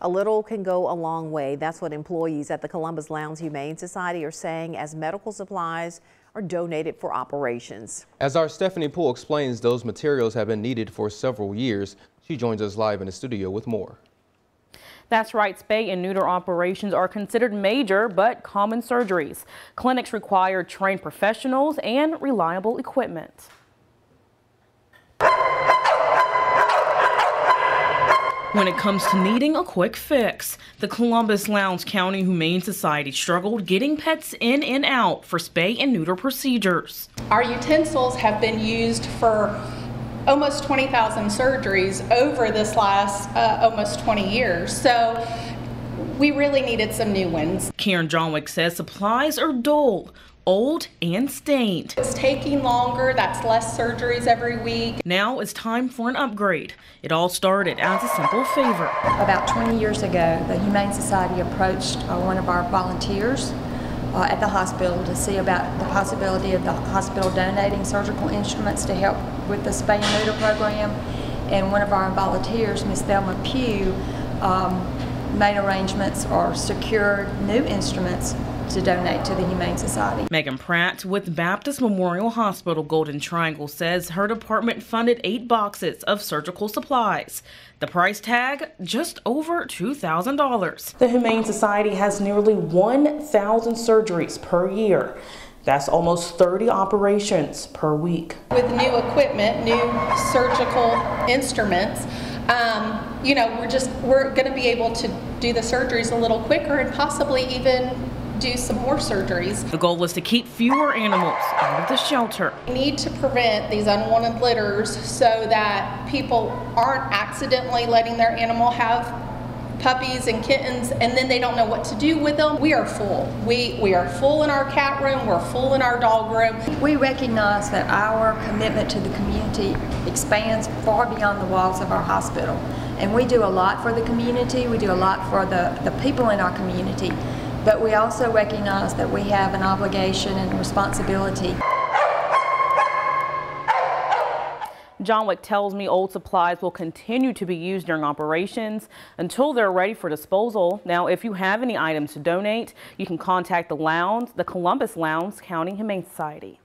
A little can go a long way. That's what employees at the Columbus Lowndes Humane Society are saying as medical supplies are donated for operations. As our Stephanie Poole explains, those materials have been needed for several years. She joins us live in the studio with more. That's right, spay and neuter operations are considered major but common surgeries. Clinics require trained professionals and reliable equipment. When it comes to needing a quick fix, the Columbus Lowndes County Humane Society struggled getting pets in and out for spay and neuter procedures. Our utensils have been used for almost 20,000 surgeries over this last uh, almost 20 years. So we really needed some new ones. Karen Johnwick says supplies are dull, old and stained. It's taking longer, that's less surgeries every week. Now it's time for an upgrade. It all started as a simple favor. About 20 years ago, the Humane Society approached uh, one of our volunteers uh, at the hospital to see about the possibility of the hospital donating surgical instruments to help with the spay and neuter program. And one of our volunteers, Miss Thelma Pugh, um, made arrangements or secured new instruments to donate to the Humane Society. Megan Pratt with Baptist Memorial Hospital Golden Triangle says her department funded eight boxes of surgical supplies. The price tag, just over $2,000. The Humane Society has nearly 1,000 surgeries per year. That's almost 30 operations per week. With new equipment, new surgical instruments, um, you know, we're just, we're going to be able to do the surgeries a little quicker and possibly even do some more surgeries. The goal is to keep fewer animals out of the shelter. We need to prevent these unwanted litters so that people aren't accidentally letting their animal have puppies and kittens and then they don't know what to do with them. We are full. We, we are full in our cat room, we're full in our dog room. We recognize that our commitment to the community expands far beyond the walls of our hospital. And we do a lot for the community, we do a lot for the, the people in our community. But we also recognize that we have an obligation and responsibility. Johnwick tells me old supplies will continue to be used during operations until they're ready for disposal. Now, if you have any items to donate, you can contact the Lowndes, the Columbus Lowndes County Humane Society.